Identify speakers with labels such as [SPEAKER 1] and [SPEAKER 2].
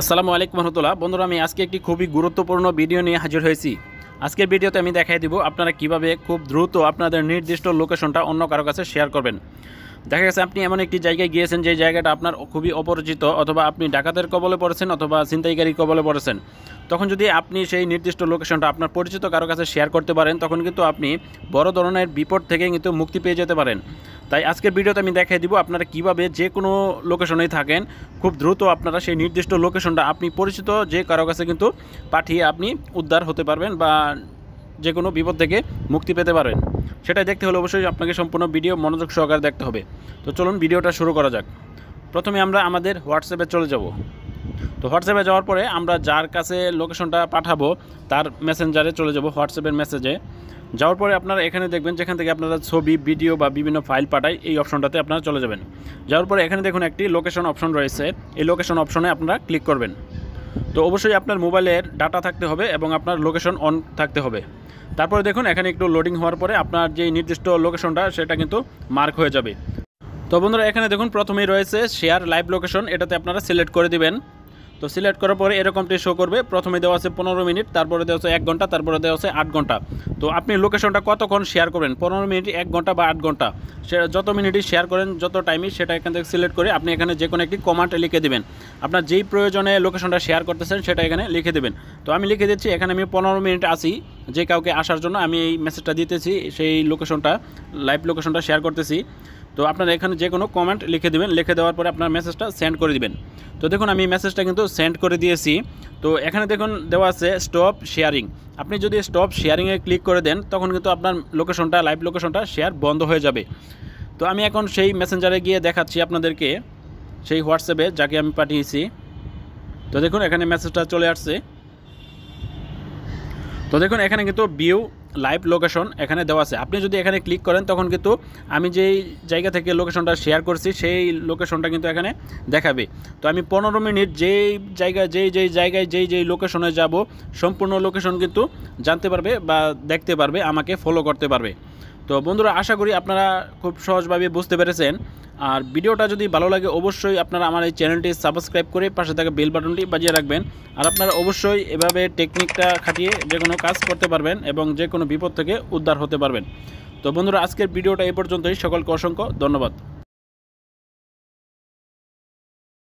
[SPEAKER 1] আসসালামু আলাইকুম রহমতুল্লাহ। বন্ধুরা, আমি আজকে একটি খুবই গুরুত্বপূর্ণ ভিডিও নিয়ে হাজির হয়েছি। আজকের ভিডিওতে আমি দেখাই দিব আপনারা কীভাবে খুব দ্রুত আপনাদের নির্দিষ্ট লোকেশনটা অন্য কারও কাছে শেয়ার করবেন। দেখা গেছে, আপনি এমন একটি জায়গায় গিয়েছেন যে জায়গাটা আপনার খুবই অপরিচিত অথবা আপনি ডাকাতের কবলে পড়েছেন অথবা ছিনতাইকারীর কবলে পড়েছেন। তখন যদি আপনি সেই নির্দিষ্ট লোকেশনটা আপনার পরিচিত কারও কাছে শেয়ার করতে পারেন, তখন কিন্তু আপনি বড় ধরনের বিপদ থেকে কিন্তু মুক্তি পেয়ে যেতে পারেন। তাই আজকের ভিডিওতে আমি দেখাই দিব আপনারা কীভাবে যে কোনো লোকেশনেই থাকেন। খুব দ্রুত আপনারা সেই নির্দিষ্ট লোকেশনটা আপনি পরিচিত যে কারও কাছে কিন্তু পাঠিয়ে আপনি উদ্ধার হতে পারবেন বা যে কোনো বিপদ থেকে মুক্তি পেতে পারবেন। সেটা দেখতে হলে অবশ্যই আপনাকে সম্পূর্ণ ভিডিও মনোযোগ সহকারে দেখতে হবে। তো চলুন ভিডিওটা শুরু করা যাক। প্রথমে আমরা আমাদের হোয়াটসঅ্যাপে চলে যাব। তো হোয়াটসঅ্যাপে যাওয়ার পরে আমরা যার কাছে লোকেশনটা পাঠাবো, তার মেসেঞ্জারে চলে যাব হোয়াটসঅ্যাপের মেসেজে যাওয়ার পরে আপনারা এখানে দেখবেন যেখান থেকে আপনারা ছবি, ভিডিও বা বিভিন্ন ফাইল পাঠায়, এই অপশনটাতে আপনারা চলে যাবেন। যাওয়ার পরে এখানে দেখুন একটি লোকেশন অপশন রয়েছে। এই লোকেশন অপশনে আপনারা ক্লিক করবেন। তো অবশ্যই আপনার মোবাইলের ডাটা থাকতে হবে এবং আপনার লোকেশন অন থাকতে হবে। তারপরে দেখুন, এখানে একটু লোডিং হওয়ার পরে আপনার যে নির্দিষ্ট লোকেশনটা সেটা কিন্তু মার্ক হয়ে যাবে। তো বন্ধুরা, এখানে দেখুন প্রথমেই রয়েছে শেয়ার লাইভ লোকেশন এটাতে আপনারা সিলেক্ট করে দিবেন। তো সিলেক্ট করার পরে এরকমটি শো করবে। প্রথমে দেওয়া আছে পনেরো মিনিট, তারপরে দেওয়া আছে এক ঘণ্টা, তারপরে দেওয়া আছে আট ঘণ্টা। তো আপনি লোকেশনটা কতক্ষণ শেয়ার করবেন? পনেরো মিনিট, এক ঘণ্টা বা আট ঘণ্টা। যত মিনিটই শেয়ার করেন, যত টাইমই সেটা এখান থেকে সিলেক্ট করে আপনি এখানে যে কোনো একটি কমান্ড লিখে দেবেন। আপনার যেই প্রয়োজনে লোকেশনটা শেয়ার করতেছেন, সেটা এখানে লিখে দেবেন। তো আমি লিখে দিচ্ছি, এখানে আমি পনেরো মিনিট আসি যে কাউকে আসার জন্য আমি এই মেসেজটা দিতেছি, সেই লোকেশনটা লাইভ লোকেশনটা শেয়ার করতেছি। তো আপনারা এখানে যে কোনো কমেন্ট লিখে দেবেন, লিখে দেওয়ার পরে আপনার মেসেজটা সেন্ড করে দিবেন। তো দেখুন, আমি মেসেজটা কিন্তু সেন্ড করে দিয়েছি। তো এখানে দেখুন, দেওয়া আছে স্টপ শেয়ারিং আপনি যদি স্টপ শেয়ারিংয়ে ক্লিক করে দেন, তখন কিন্তু আপনার লোকেশনটা লাইভ লোকেশনটা শেয়ার বন্ধ হয়ে যাবে। তো আমি এখন সেই মেসেঞ্জারে গিয়ে দেখাচ্ছি আপনাদেরকে, সেই হোয়াটসঅ্যাপে যাকে আমি পাঠিয়েছি। তো দেখুন, এখানে মেসেজটা চলে আসছে। তো দেখুন, এখানে কিন্তু ভিউ লাইভ লোকেশন এখানে দেওয়া আছে। আপনি যদি এখানে ক্লিক করেন, তখন কিন্তু আমি যেই জায়গা থেকে লোকেশনটা শেয়ার করছি, সেই লোকেশনটা কিন্তু এখানে দেখাবে। তো আমি পনেরো মিনিট যেই জায়গায় যেই যেই জায়গায়, যেই যেই লোকেশনে যাব, সম্পূর্ণ লোকেশন কিন্তু জানতে পারবে বা দেখতে পারবে, আমাকে ফলো করতে পারবে। তো বন্ধুরা, আশা করি আপনারা খুব সহজভাবে বুঝতে পেরেছেন। আর ভিডিওটা যদি ভালো লাগে, অবশ্যই আপনারা আমার এই চ্যানেলটি সাবস্ক্রাইব করে পাশে থাকা বেল বাটনটি বাজিয়ে রাখবেন। আর আপনারা অবশ্যই এভাবে টেকনিকটা খাটিয়ে যে কোনো কাজ করতে পারবেন এবং যে কোনো বিপদ থেকে উদ্ধার হতে পারবেন। তো বন্ধুরা, আজকের ভিডিওটা এই পর্যন্তই। সকলকে অসংখ্য ধন্যবাদ।